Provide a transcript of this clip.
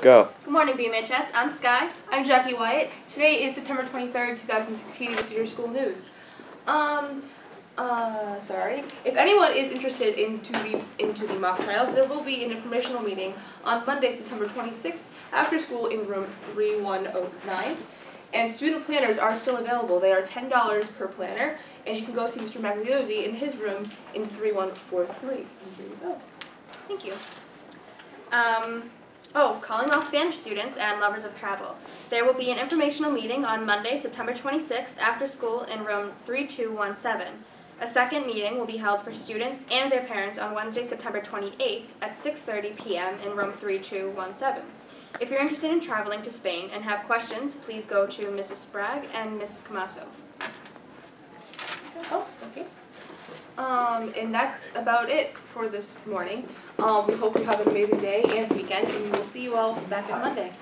Go. Good morning, BMHS. I'm Sky. I'm Jackie Wyatt. Today is September 23rd, 2016. This is your school news. Um, uh, sorry. If anyone is interested into the into the mock trials, there will be an informational meeting on Monday, September 26th, after school in room 3109. And student planners are still available. They are $10 per planner, and you can go see Mr. Magliozzi in his room in 3143. And here you go. Thank you. Um, oh, calling all Spanish students and lovers of travel. There will be an informational meeting on Monday, September 26th, after school in room 3217. A second meeting will be held for students and their parents on Wednesday, September 28th at 6:30 p.m. in room 3217. If you're interested in traveling to Spain and have questions, please go to Mrs. Sprague and Mrs. Camaso. Oh, okay. Um, and that's about it for this morning. Um, we hope you have an amazing day and weekend, and we'll see you all back on Monday.